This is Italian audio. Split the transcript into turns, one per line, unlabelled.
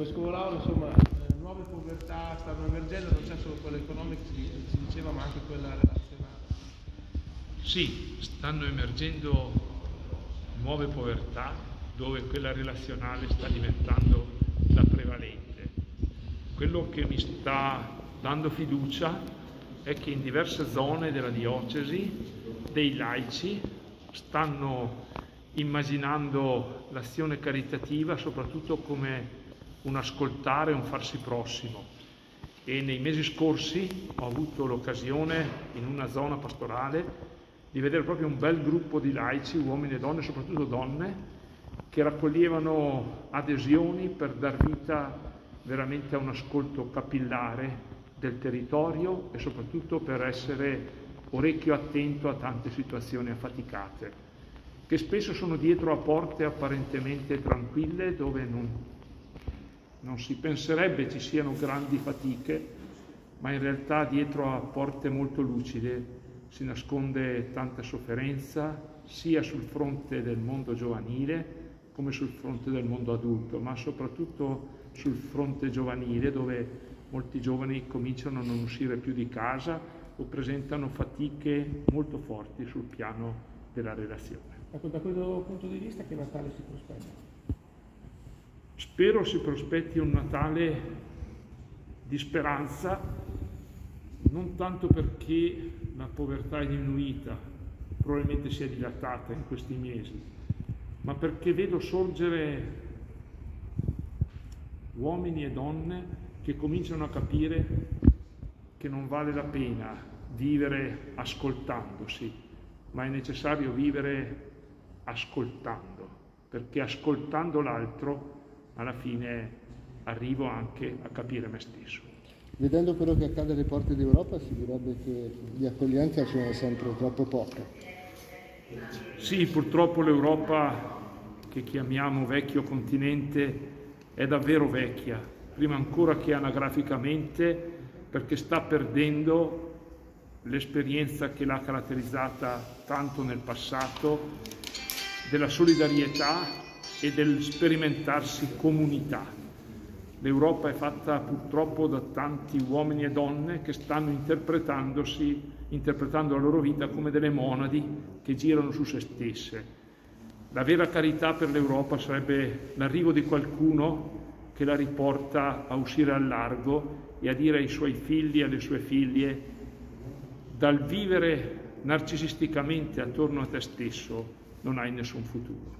Vescovo Lauro, insomma, eh, nuove povertà stanno emergendo, non c'è solo quella economica, si, si diceva, ma anche quella relazionale.
Sì, stanno emergendo nuove povertà dove quella relazionale sta diventando la prevalente. Quello che mi sta dando fiducia è che in diverse zone della diocesi dei laici stanno immaginando l'azione caritativa soprattutto come un ascoltare, un farsi prossimo. E nei mesi scorsi ho avuto l'occasione in una zona pastorale di vedere proprio un bel gruppo di laici, uomini e donne, soprattutto donne, che raccoglievano adesioni per dar vita veramente a un ascolto capillare del territorio e soprattutto per essere orecchio attento a tante situazioni affaticate, che spesso sono dietro a porte apparentemente tranquille dove non non si penserebbe ci siano grandi fatiche, ma in realtà dietro a porte molto lucide si nasconde tanta sofferenza, sia sul fronte del mondo giovanile come sul fronte del mondo adulto, ma soprattutto sul fronte giovanile dove molti giovani cominciano a non uscire più di casa o presentano fatiche molto forti sul piano della relazione.
Ecco, da questo punto di vista che Natale si prospetta?
Spero si prospetti un Natale di speranza, non tanto perché la povertà è diminuita, probabilmente si è dilatata in questi mesi, ma perché vedo sorgere uomini e donne che cominciano a capire che non vale la pena vivere ascoltandosi, ma è necessario vivere ascoltando, perché ascoltando l'altro alla fine arrivo anche a capire me stesso.
Vedendo quello che accade alle porte d'Europa si direbbe che di accoglienza ce n'è sempre troppo poca.
Sì, purtroppo l'Europa che chiamiamo vecchio continente è davvero vecchia, prima ancora che anagraficamente, perché sta perdendo l'esperienza che l'ha caratterizzata tanto nel passato della solidarietà e del sperimentarsi comunità. L'Europa è fatta purtroppo da tanti uomini e donne che stanno interpretandosi, interpretando la loro vita come delle monadi che girano su se stesse. La vera carità per l'Europa sarebbe l'arrivo di qualcuno che la riporta a uscire al largo e a dire ai suoi figli e alle sue figlie dal vivere narcisisticamente attorno a te stesso non hai nessun futuro.